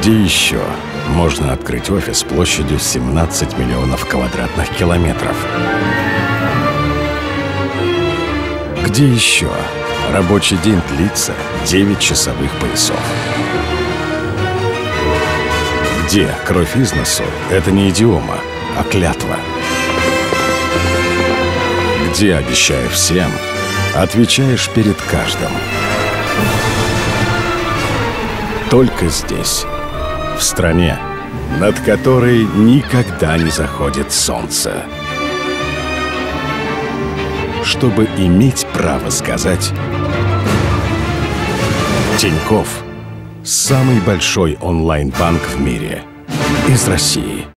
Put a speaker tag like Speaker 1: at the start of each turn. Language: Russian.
Speaker 1: Где еще можно открыть офис площадью 17 миллионов квадратных километров? Где еще рабочий день длится 9 часовых поясов? Где кровь из носу — это не идиома, а клятва? Где, обещая всем, отвечаешь перед каждым? Только здесь, в стране, над которой никогда не заходит солнце. Чтобы иметь право сказать Тиньков – самый большой онлайн-банк в мире из России.